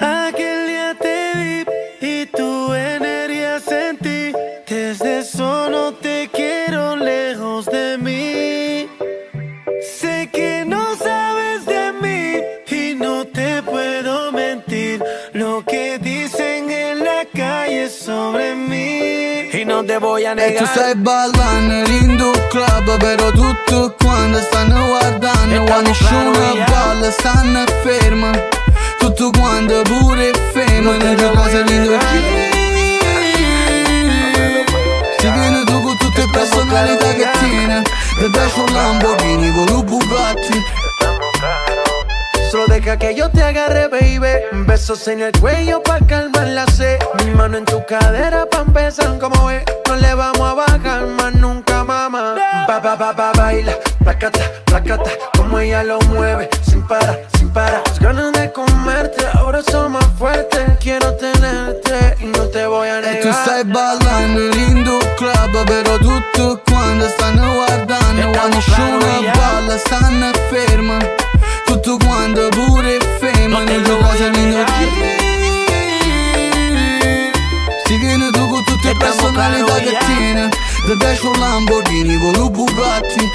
Aquel día te vi y tu energía sentí. Desde eso no te quiero lejos de mí. Sé que no sabes de mí y no te puedo mentir. Lo que dicen en la calle sobre mí. Y no te voy a E negar. tu stai ballando in un club Però tutto quanto stanno guardando E Quando nessuno balla stanno ferma Tutto quanto pure fermo Non c'è cosa di Si viene tu con tutte personalità che tiene Te piace un Lamborghini con un Bugatti Solo deja que yo te agarre, baby. Besos en el cuello pa' calmar la sed. Mi mano en tu cadera pa' empezar como es. No le vamos a bajar más nunca, mamá. Ba, ba, ba, ba, baila. Placata, placata. Como ella lo mueve. Sin parar, sin parar. Las ganas de comerte ahora son más fuertes. Quiero tenerte y no te voy a E negar. tu stai ballando in un club Però tutto quanto stanno guardando E Quando nessuno yeah. balla stanno ferma Tutto quanto pure Non te Non c'è cosa negare. Si viene tu con tutte E le personalità che tiene piace un Lamborghini con un Bugatti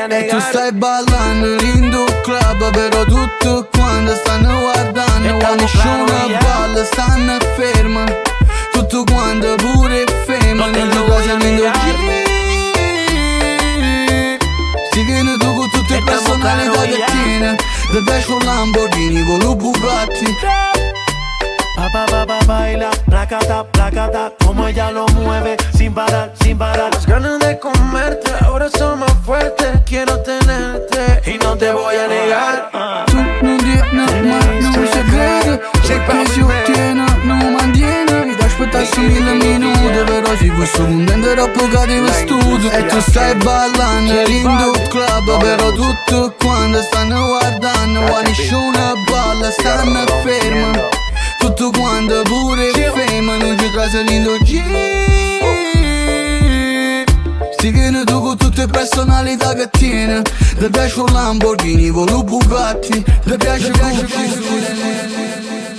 a E tu stai ballando in un club Però tutto quanto stanno guardando E Quando nessuno claro, yeah. balla stanno ferma. Tutto quanto pure fermo Non lo c'è cosa negare. Si viene tu con tutte le personalità che yeah. tiene. Piace un Lamborghini con un Bugatti. Pa, pa, pa, pa, baila, placata, placata, como ella lo mueve, Quiero tenerte y no te voy a negar. Tu non tieni mai un segreto Perché si ottiene, non mantiene Ed aspettassi mille minuti Però si questo mondo è troppo cattivo e tu stai ballando in un club Però tutto quanto stanno guardando. Qua nessuno balla, stanno ferma. Tutto quanto pure fermo Non c'è casa di si viene tu con tutte le personalità tiene. Ti piace un Lamborghini un Bugatti. Ti piace Gucci